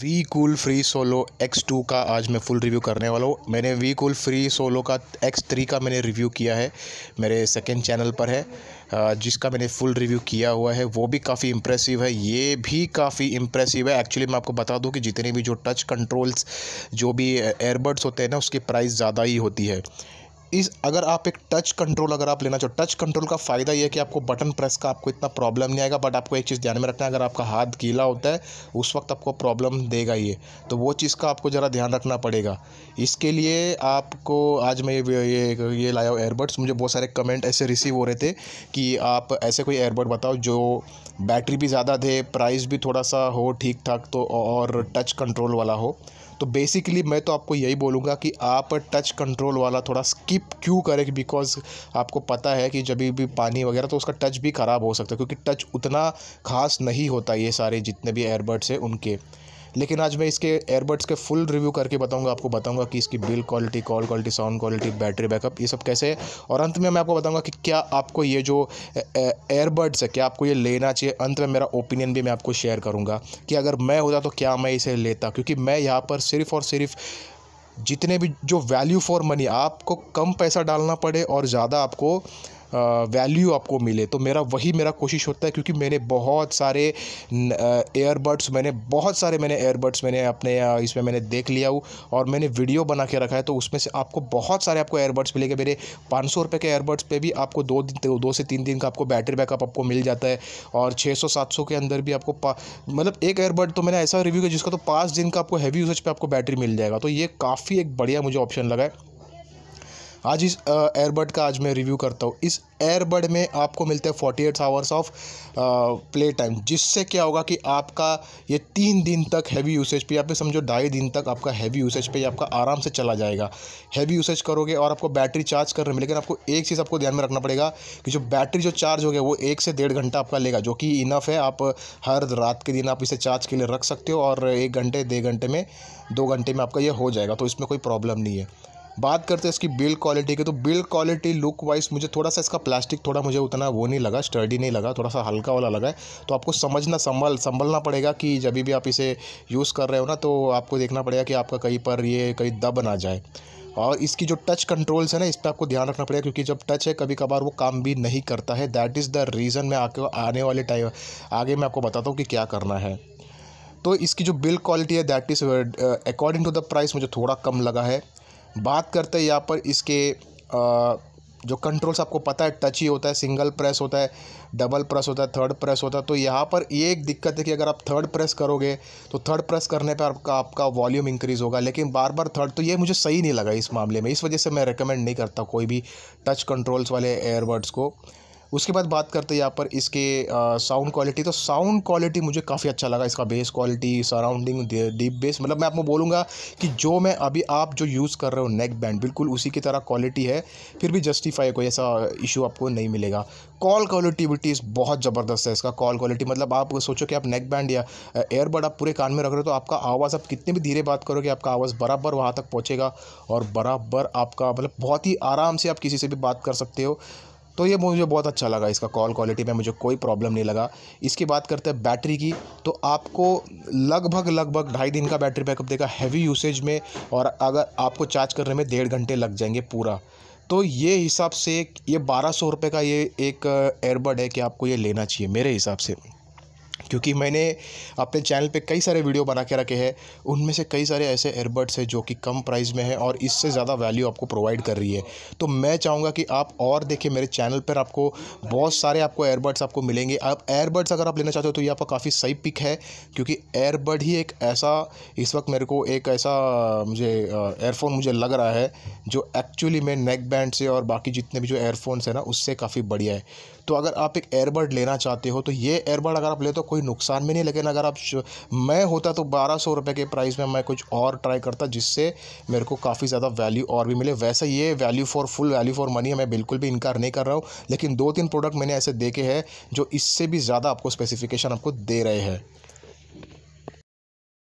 Wecool free solo X two का आज मैं फुल रिव्यू करने वाला हूँ। मैंने वी कूल फ्री सोलो का एक्स थ्री का मैंने रिव्यू किया है। मेरे सेकंड चैनल पर है। जिसका मैंने फुल रिव्यू किया हुआ है, वो भी काफ़ी इम्प्रेसिव है। ये भी काफ़ी इम्प्रेसिव है। एक्चुअली मैं आपको बता दूँ कि जितने भी जो टच कंट्रोल्स जो भी एयरबड्स होते हैं ना, उसकी प्राइस ज़्यादा ही होती है। इस, अगर आप एक टच कंट्रोल अगर आप लेना चाहो टच कंट्रोल का फ़ायदा यह है कि आपको बटन प्रेस का आपको इतना प्रॉब्लम नहीं आएगा बट आपको एक चीज़ ध्यान में रखना है, अगर आपका हाथ गीला होता है, उस वक्त आपको प्रॉब्लम देगा ये। तो वो चीज़ का आपको ज़रा ध्यान रखना पड़ेगा। इसके लिए आपको, आज मैं ये ये ये लाया हूँ एयरबड्स मुझे बहुत सारे कमेंट ऐसे रिसीव हो रहे थे कि आप ऐसे कोई एयरबड बताओ जो बैटरी भी ज़्यादा दे प्राइस भी थोड़ा सा हो ठीक ठाक तो और टच कंट्रोल वाला हो। तो बेसिकली मैं तो आपको यही बोलूँगा कि आप टच कंट्रोल वाला थोड़ा स्किप क्यों करें बिकॉज़ आपको पता है कि जब भी पानी वगैरह तो उसका टच भी ख़राब हो सकता है, क्योंकि टच उतना खास नहीं होता ये सारे जितने भी एयरबड्स हैं उनके। लेकिन आज मैं इसके एयरबड्स के फुल रिव्यू करके बताऊँगा, आपको बताऊँगा कि इसकी build quality call quality sound quality battery backup ये सब कैसे है। और अंत में मैं आपको बताऊँगा कि क्या आपको ये जो एयरबड्स है, क्या आपको ये लेना चाहिए? अंत में मेरा ओपिनियन भी मैं आपको शेयर करूँगा कि अगर मैं होता तो क्या मैं इसे लेता? क्योंकि मैं यहाँ पर सिर्फ़ और सिर्फ़ जितने भी जो वैल्यू फॉर मनी आपको कम पैसा डालना पड़े और ज़्यादा आपको वैल्यू आपको मिले। तो मेरा वही मेरा कोशिश होता है क्योंकि मैंने बहुत सारे एयरबड्स मैंने बहुत सारे मैंने एयरबड्स मैंने अपने इसमें मैंने देख लिया हूँ और मैंने वीडियो बना के रखा है। तो उसमें से आपको बहुत सारे आपको एयरबड्स मिलेंगे। मेरे पाँच सौ रुपये के एयरबड्स पे भी आपको दो दिन, दो से तीन दिन का आपको बैटरी बैकअप आपको मिल जाता है और छः सौ, सात सौ के अंदर भी आपको मतलब एक एयरबड तो मैंने ऐसा रिव्यू किया जिसका तो पाँच दिन का आपको हैवी यूजेज पर आपको बैटरी मिल जाएगा। तो ये काफ़ी एक बढ़िया मुझे ऑप्शन लगा है। आज इस एयरबड का आज मैं रिव्यू करता हूँ। इस एयरबड में आपको मिलते हैं forty eight hours of play time जिससे क्या होगा कि आपका ये तीन दिन तक हैवी यूसेज पे, या फिर समझो ढाई दिन तक आपका हैवी यूसेज पे आपका आराम से चला जाएगा। हैवी यूसेज करोगे और आपको बैटरी चार्ज करने में, लेकिन आपको एक चीज़ आपको ध्यान में रखना पड़ेगा कि जो बैटरी जो चार्ज हो गया, वो एक से डेढ़ घंटा आपका लेगा, जो कि इनफ है। आप हर रात के दिन आप इसे चार्ज के लिए रख सकते हो और एक घंटे, डेढ़ घंटे में, दो घंटे में आपका ये हो जाएगा तो इसमें कोई प्रॉब्लम नहीं है। बात करते हैं इसकी बिल्ड क्वालिटी की तो बिल्ड क्वालिटी लुक वाइज मुझे थोड़ा सा इसका प्लास्टिक थोड़ा मुझे उतना वो नहीं लगा स्टर्डी नहीं लगा, थोड़ा सा हल्का वाला लगा है। तो आपको समझना, संभल, संभलना पड़ेगा कि जब भी आप इसे यूज़ कर रहे हो ना तो आपको देखना पड़ेगा कि आपका कहीं पर ये कहीं दब ना जाए। और इसकी जो टच कंट्रोल्स है ना, इस पर आपको ध्यान रखना पड़ेगा, क्योंकि जब टच है कभी कभार वो काम भी नहीं करता है। दैट इज़ द रीज़न मैं आके आने वाले टाइम आगे मैं आपको बताता हूँ कि क्या करना है। तो इसकी जो बिल क्वालिटी है that is according to the price मुझे थोड़ा कम लगा है। बात करते हैं यहाँ पर इसके आ, जो कंट्रोल्स आपको पता है टच ही होता है सिंगल प्रेस होता है डबल प्रेस होता है थर्ड प्रेस होता है तो यहाँ पर ये एक दिक्कत है कि अगर आप थर्ड प्रेस करोगे तो थर्ड प्रेस करने पर आपका आपका वॉल्यूम इंक्रीज़ होगा लेकिन बार बार थर्ड तो ये मुझे सही नहीं लगा इस मामले में इस वजह से मैं रिकमेंड नहीं करता कोई भी टच कंट्रोल्स वाले एयरबड्स को। उसके बाद बात करते हैं यहाँ पर इसके साउंड क्वालिटी तो साउंड क्वालिटी मुझे काफ़ी अच्छा लगा इसका bass quality surrounding deep bass मतलब मैं आपको बोलूँगा कि जो मैं अभी आप जो यूज़ कर रहे हो नेक बैंड बिल्कुल उसी की तरह क्वालिटी है, फिर भी जस्टिफाई कोई ऐसा इशू आपको नहीं मिलेगा। कॉल क्वालिटी बहुत ज़बरदस्त है इसका कॉल क्वालिटी मतलब आप सोचो कि आप नेक बैंड या एयरबड आप पूरे कान में रख रहे हो तो आपका आवाज़, आप कितनी भी धीरे बात करोगे, आपका आवाज़ बराबर वहाँ तक पहुँचेगा और बराबर आपका मतलब बहुत ही आराम से आप किसी से भी बात कर सकते हो। तो ये मुझे बहुत अच्छा लगा इसका कॉल क्वालिटी में मुझे कोई प्रॉब्लम नहीं लगा। इसकी बात करते हैं बैटरी की तो आपको लगभग लगभग ढाई दिन का बैटरी बैकअप देगा हैवी यूसेज में और अगर आपको चार्ज करने में डेढ़ घंटे लग जाएँगे पूरा। तो ये हिसाब से ये बारह सौ रुपये का ये एक एयरबड है कि आपको ये लेना चाहिए, मेरे हिसाब से। क्योंकि मैंने अपने चैनल पे कई सारे वीडियो बना के रखे हैं। उनमें से कई सारे ऐसे एयरबड्स हैं जो कि कम प्राइस में है और इससे ज़्यादा वैल्यू आपको प्रोवाइड कर रही है। तो मैं चाहूँगा कि आप और देखिए मेरे चैनल पर आपको बहुत सारे आपको एयरबड्स आपको मिलेंगे। आप एयरबड्स अगर आप लेना चाहते हो तो ये आपका काफ़ी सही पिक है, क्योंकि एयरबड ही एक ऐसा, इस वक्त मेरे को एक ऐसा, मुझे एयरफोन मुझे लग रहा है, जो एक्चुअली में नेक बैंड से और बाकी जितने भी जो एयरफोन्स हैं ना, उससे काफ़ी बढ़िया है। तो अगर आप एक एयरबड लेना चाहते हो तो ये एयरबड अगर आप ले तो कोई नुकसान भी नहीं, लेकिन अगर आप मैं होता तो बारह सौ रुपये के प्राइस में मैं कुछ और ट्राई करता, जिससे मेरे को काफ़ी ज़्यादा वैल्यू और भी मिले। वैसे ये value for full value for money है, मैं बिल्कुल भी इनकार नहीं कर रहा हूँ, लेकिन दो तीन प्रोडक्ट मैंने ऐसे देखे हैं, जो इससे भी ज़्यादा आपको स्पेसिफिकेशन आपको दे रहे हैं।